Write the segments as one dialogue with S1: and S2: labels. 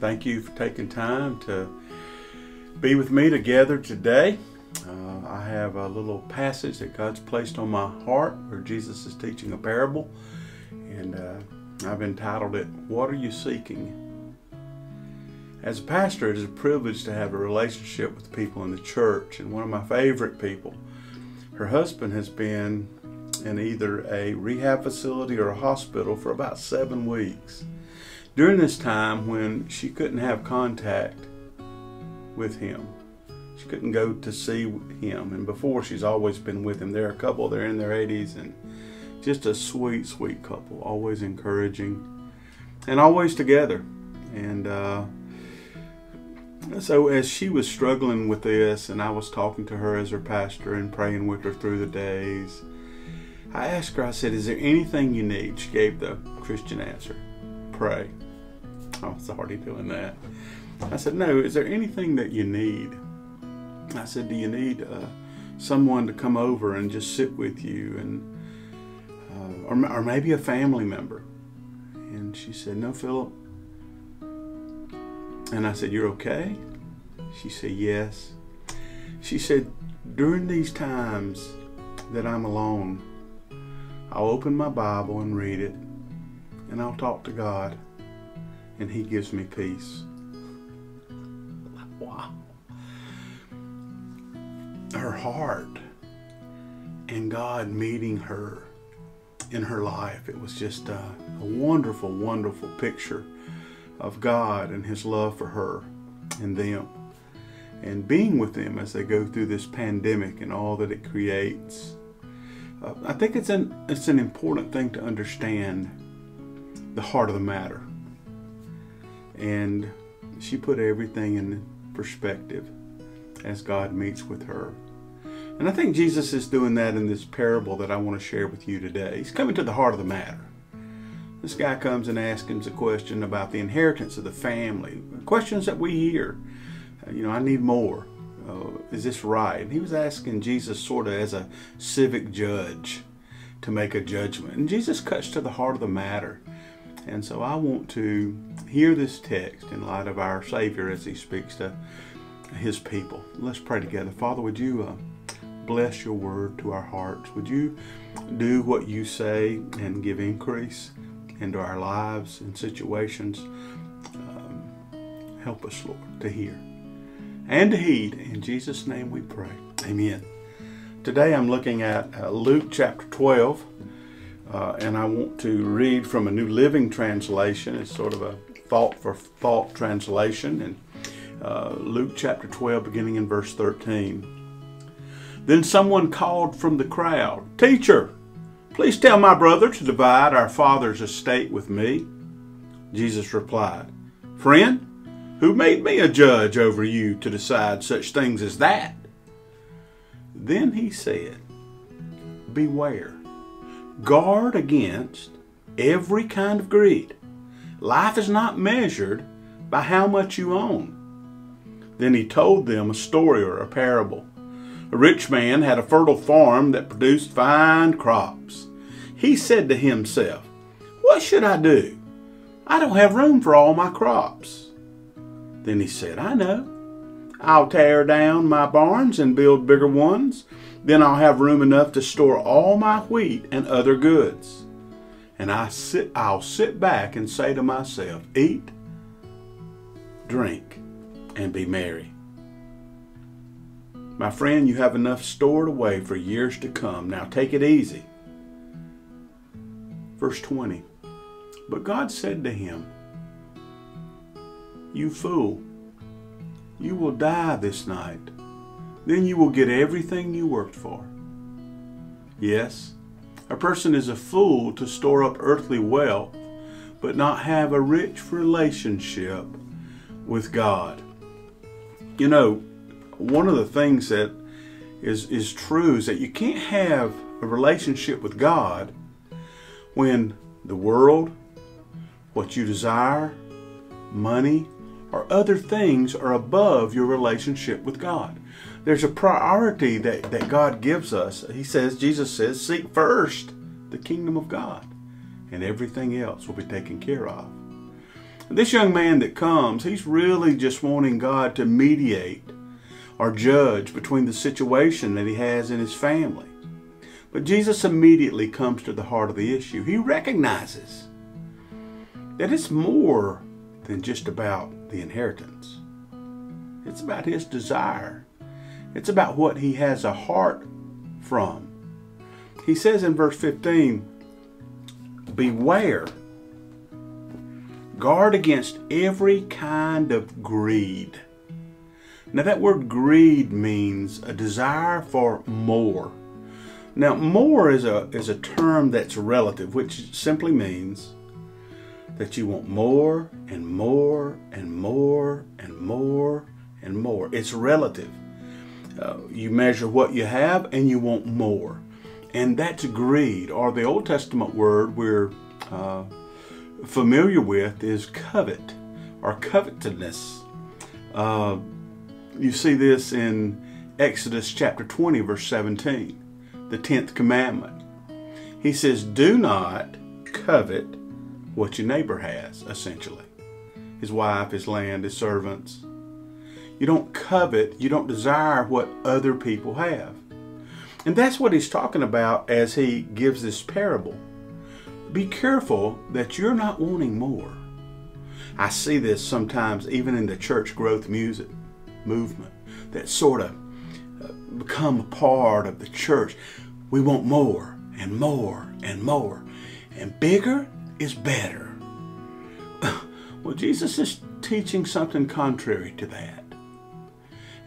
S1: thank you for taking time to be with me together today. Uh, I have a little passage that God's placed on my heart where Jesus is teaching a parable, and uh, I've entitled it, What Are You Seeking? As a pastor, it is a privilege to have a relationship with people in the church, and one of my favorite people. Her husband has been in either a rehab facility or a hospital for about seven weeks. During this time, when she couldn't have contact with him, she couldn't go to see him, and before she's always been with him. They're a couple, they're in their 80s, and just a sweet, sweet couple, always encouraging and always together. And uh, so, as she was struggling with this, and I was talking to her as her pastor and praying with her through the days, I asked her, I said, Is there anything you need? She gave the Christian answer pray. I was already doing that. I said, No, is there anything that you need? I said, Do you need uh, someone to come over and just sit with you, and uh, or, or maybe a family member? And she said, No, Philip. And I said, You're okay? She said, Yes. She said, During these times that I'm alone, I'll open my Bible and read it, and I'll talk to God, and He gives me peace. Wow. Her heart and God meeting her in her life. It was just a, a wonderful, wonderful picture of God and His love for her and them. And being with them as they go through this pandemic and all that it creates. Uh, I think it's an it's an important thing to understand the heart of the matter. And she put everything in perspective as God meets with her. And I think Jesus is doing that in this parable that I want to share with you today. He's coming to the heart of the matter. This guy comes and asks him a question about the inheritance of the family, questions that we hear. Uh, you know, I need more. Uh, is this right? And he was asking Jesus sort of as a civic judge to make a judgment. And Jesus cuts to the heart of the matter. And so I want to hear this text in light of our Savior as he speaks to his people. Let's pray together. Father, would you uh, bless your word to our hearts? Would you do what you say and give increase into our lives and situations? Um, help us, Lord, to hear and to heed. In Jesus' name we pray. Amen. Today I'm looking at uh, Luke chapter 12. Uh, and I want to read from a New Living Translation. It's sort of a thought for thought translation. in uh, Luke chapter 12, beginning in verse 13. Then someone called from the crowd, Teacher, please tell my brother to divide our father's estate with me. Jesus replied, Friend, who made me a judge over you to decide such things as that? Then he said, Beware guard against every kind of greed. Life is not measured by how much you own. Then he told them a story or a parable. A rich man had a fertile farm that produced fine crops. He said to himself, What should I do? I don't have room for all my crops. Then he said, I know. I'll tear down my barns and build bigger ones then I'll have room enough to store all my wheat and other goods. And I sit, I'll sit back and say to myself, Eat, drink, and be merry. My friend, you have enough stored away for years to come. Now take it easy. Verse 20. But God said to him, You fool, you will die this night then you will get everything you worked for. Yes, a person is a fool to store up earthly wealth, but not have a rich relationship with God. You know, one of the things that is, is true is that you can't have a relationship with God when the world, what you desire, money, or other things are above your relationship with God there's a priority that, that God gives us. He says, Jesus says, seek first the kingdom of God, and everything else will be taken care of. This young man that comes, he's really just wanting God to mediate or judge between the situation that he has in his family. But Jesus immediately comes to the heart of the issue. He recognizes that it's more than just about the inheritance. It's about his desire. It's about what he has a heart from. He says in verse 15, Beware, guard against every kind of greed. Now, that word greed means a desire for more. Now, more is a, is a term that's relative, which simply means that you want more and more and more and more and more. It's relative. Uh, you measure what you have and you want more. And that's greed, or the Old Testament word we're uh, familiar with is covet or covetousness. Uh, you see this in Exodus chapter 20, verse 17, the 10th commandment. He says, Do not covet what your neighbor has, essentially his wife, his land, his servants. You don't covet, you don't desire what other people have. And that's what he's talking about as he gives this parable. Be careful that you're not wanting more. I see this sometimes even in the church growth music movement that sort of uh, become a part of the church. We want more and more and more. And bigger is better. well, Jesus is teaching something contrary to that.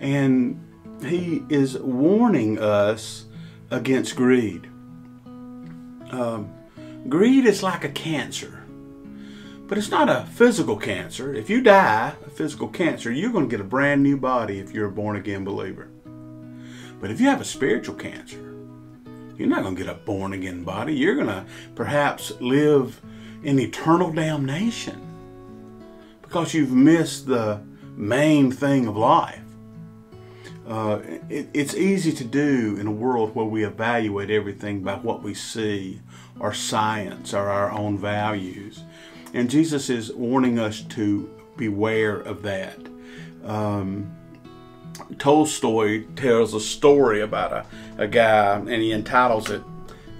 S1: And he is warning us against greed. Um, greed is like a cancer, but it's not a physical cancer. If you die of physical cancer, you're going to get a brand new body if you're a born again believer. But if you have a spiritual cancer, you're not going to get a born again body. You're going to perhaps live in eternal damnation because you've missed the main thing of life. Uh, it, it's easy to do in a world where we evaluate everything by what we see, our science, or our own values. And Jesus is warning us to beware of that. Um, Tolstoy tells a story about a, a guy, and he entitles it,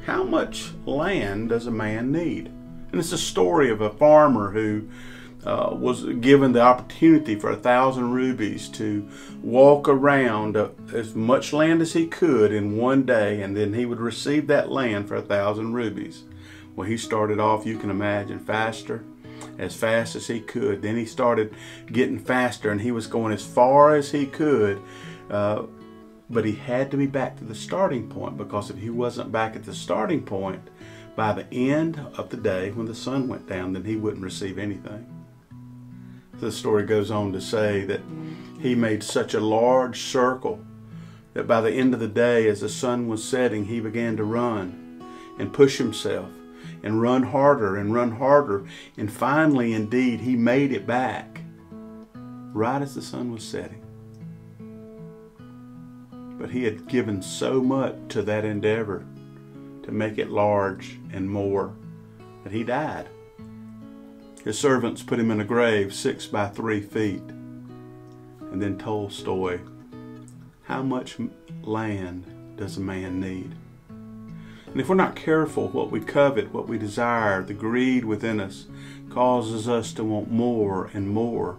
S1: How Much Land Does a Man Need? And it's a story of a farmer who uh, was given the opportunity for a thousand rubies to walk around uh, as much land as he could in one day, and then he would receive that land for a thousand rubies. Well, he started off, you can imagine, faster, as fast as he could. Then he started getting faster, and he was going as far as he could. Uh, but he had to be back to the starting point because if he wasn't back at the starting point by the end of the day when the sun went down, then he wouldn't receive anything the story goes on to say that he made such a large circle that by the end of the day, as the sun was setting, he began to run and push himself and run harder and run harder. And finally, indeed, he made it back right as the sun was setting. But he had given so much to that endeavor to make it large and more that he died. His servants put him in a grave six by three feet. And then Tolstoy, how much land does a man need? And if we're not careful, what we covet, what we desire, the greed within us causes us to want more and more.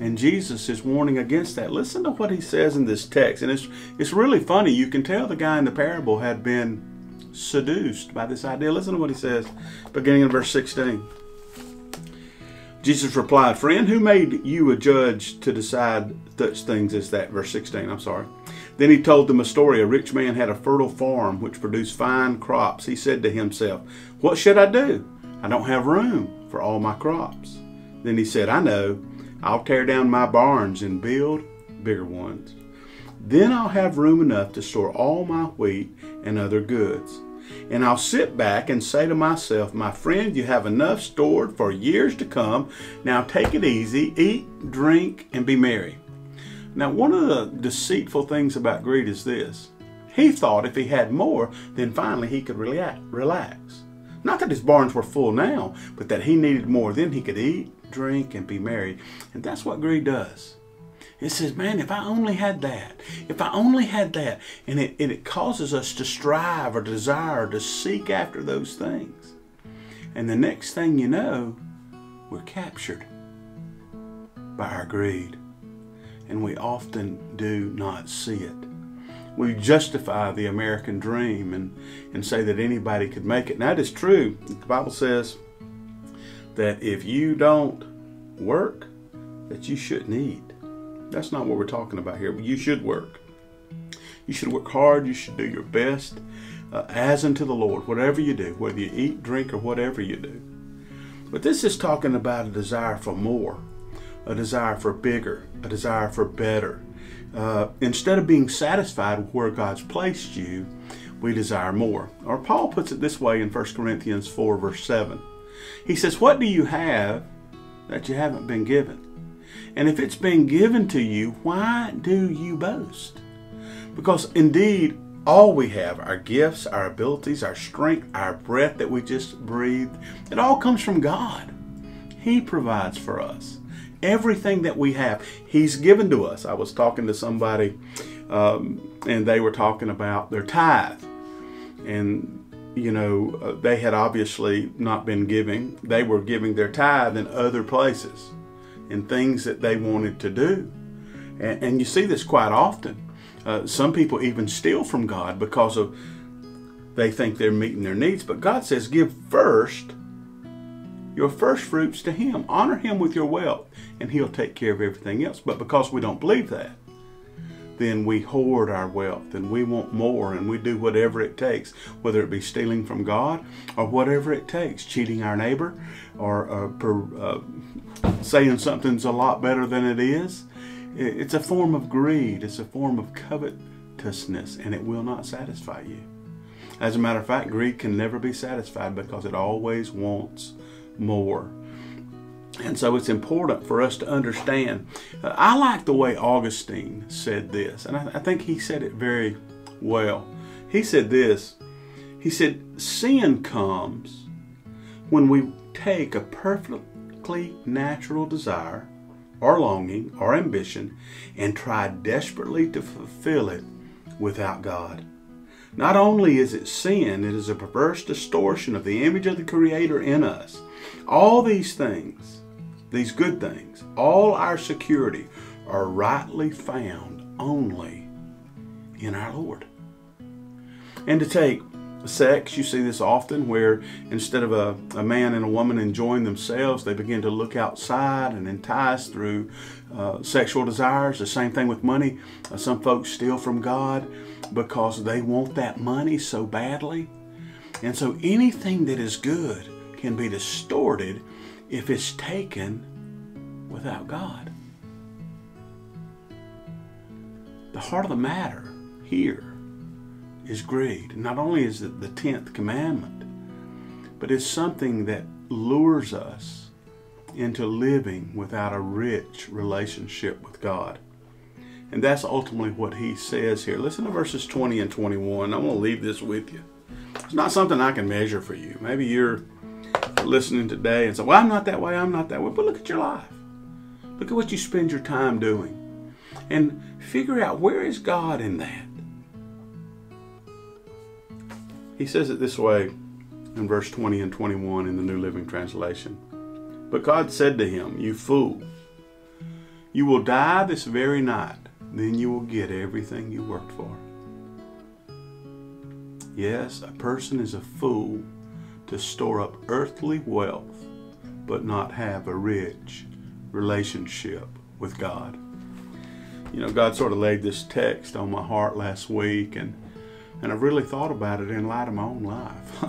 S1: And Jesus is warning against that. Listen to what he says in this text. And it's, it's really funny. You can tell the guy in the parable had been seduced by this idea. Listen to what he says, beginning in verse 16. Jesus replied, Friend, who made you a judge to decide such things as that? Verse 16, I'm sorry. Then he told them a story. A rich man had a fertile farm which produced fine crops. He said to himself, What should I do? I don't have room for all my crops. Then he said, I know. I'll tear down my barns and build bigger ones. Then I'll have room enough to store all my wheat and other goods and I'll sit back and say to myself, My friend, you have enough stored for years to come. Now take it easy, eat, drink, and be merry. Now, one of the deceitful things about greed is this he thought if he had more, then finally he could relax. Not that his barns were full now, but that he needed more. Then he could eat, drink, and be merry. And that's what greed does. It says, man, if I only had that, if I only had that. And it, and it causes us to strive or desire to seek after those things. And the next thing you know, we're captured by our greed. And we often do not see it. We justify the American dream and, and say that anybody could make it. And that is true. The Bible says that if you don't work, that you shouldn't eat. That's not what we're talking about here. You should work. You should work hard. You should do your best uh, as unto the Lord, whatever you do, whether you eat, drink, or whatever you do. But this is talking about a desire for more, a desire for bigger, a desire for better. Uh, instead of being satisfied with where God's placed you, we desire more. Or Paul puts it this way in 1 Corinthians 4, verse 7. He says, What do you have that you haven't been given? And if it's been given to you, why do you boast? Because indeed, all we have, our gifts, our abilities, our strength, our breath that we just breathed, it all comes from God. He provides for us. Everything that we have, He's given to us. I was talking to somebody, um, and they were talking about their tithe. And you know, uh, they had obviously not been giving. They were giving their tithe in other places and things that they wanted to do. And, and you see this quite often. Uh, some people even steal from God because of they think they're meeting their needs. But God says, give first your first fruits to Him. Honor Him with your wealth, and He'll take care of everything else. But because we don't believe that, then we hoard our wealth and we want more and we do whatever it takes, whether it be stealing from God or whatever it takes, cheating our neighbor or uh, per, uh, saying something's a lot better than it is. It's a form of greed, it's a form of covetousness, and it will not satisfy you. As a matter of fact, greed can never be satisfied because it always wants more. And so it's important for us to understand. I like the way Augustine said this, and I, I think he said it very well. He said this He said, Sin comes when we take a natural desire or longing or ambition and try desperately to fulfill it without God. Not only is it sin, it is a perverse distortion of the image of the Creator in us. All these things, these good things, all our security are rightly found only in our Lord. And to take sex, you see this often where instead of a, a man and a woman enjoying themselves, they begin to look outside and entice through uh, sexual desires. The same thing with money. Uh, some folks steal from God because they want that money so badly. And so anything that is good can be distorted if it's taken without God. The heart of the matter here is greed. Not only is it the tenth commandment, but it's something that lures us into living without a rich relationship with God. And that's ultimately what he says here. Listen to verses 20 and 21. I want to leave this with you. It's not something I can measure for you. Maybe you're listening today and say, Well, I'm not that way, I'm not that way. But look at your life. Look at what you spend your time doing. And figure out where is God in that. He says it this way in verse 20 and 21 in the New Living Translation. But God said to him, You fool, you will die this very night, then you will get everything you worked for. Yes, a person is a fool to store up earthly wealth, but not have a rich relationship with God. You know, God sort of laid this text on my heart last week, and and I've really thought about it in light of my own life.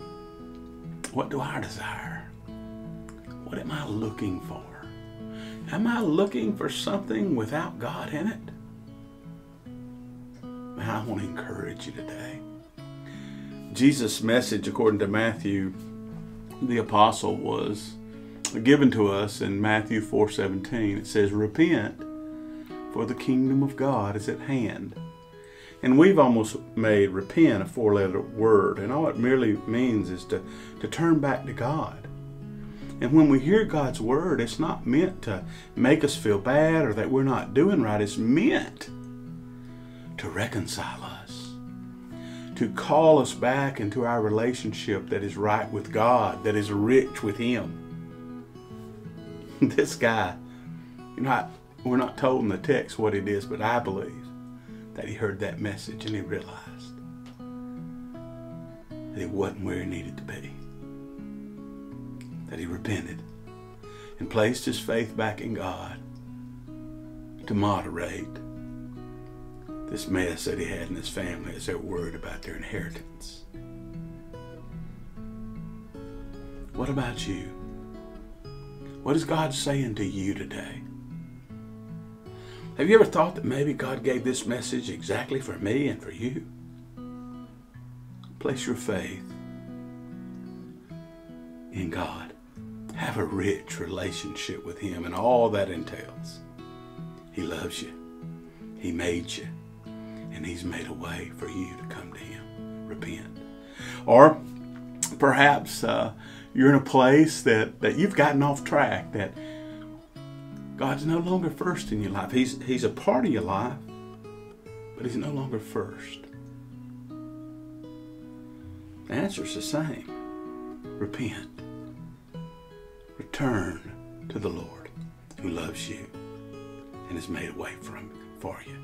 S1: what do I desire? What am I looking for? Am I looking for something without God in it? Man, I want to encourage you today. Jesus' message, according to Matthew, the apostle, was given to us in Matthew 4:17. It says, "Repent, for the kingdom of God is at hand." And we've almost made repent a four letter word, and all it merely means is to, to turn back to God. And when we hear God's word, it's not meant to make us feel bad or that we're not doing right. It's meant to reconcile us, to call us back into our relationship that is right with God, that is rich with Him. this guy, you know, I, we're not told in the text what it is, but I believe that he heard that message and he realized that he wasn't where he needed to be. That he repented and placed his faith back in God to moderate this mess that he had in his family as they're worried about their inheritance. What about you? What is God saying to you today? Have you ever thought that maybe God gave this message exactly for me and for you? Place your faith in God. Have a rich relationship with Him and all that entails. He loves you. He made you. And He's made a way for you to come to Him. Repent. Or perhaps uh, you're in a place that, that you've gotten off track, that God's no longer first in your life. He's, he's a part of your life, but He's no longer first. The answer's the same repent, return to the Lord who loves you and has made a way from, for you.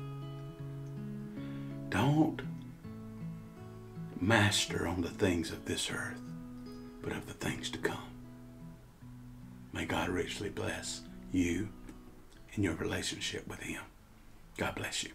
S1: Don't master on the things of this earth, but of the things to come. May God richly bless you in your relationship with Him. God bless you.